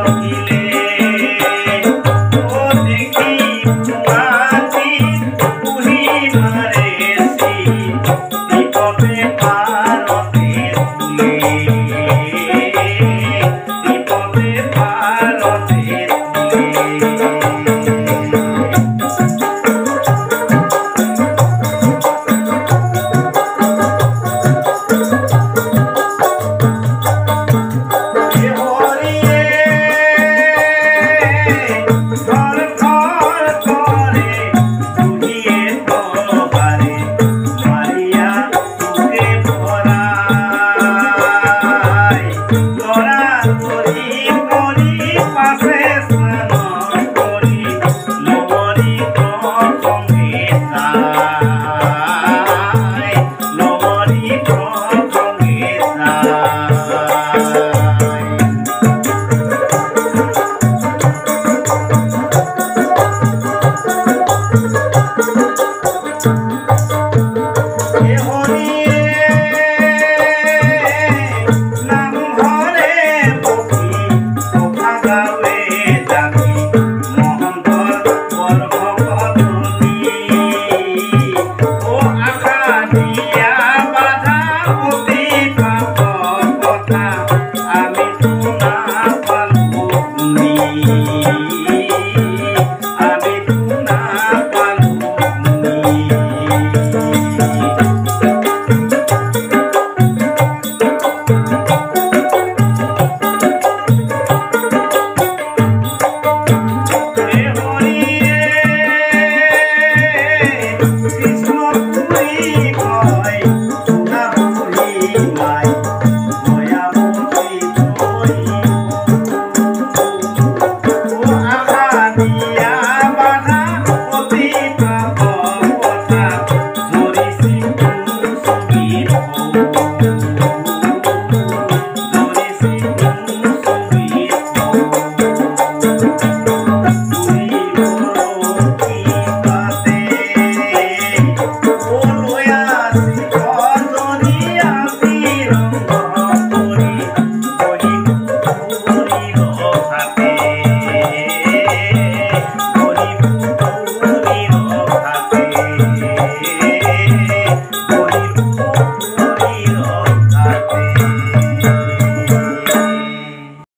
I'm Thank you. Thank you.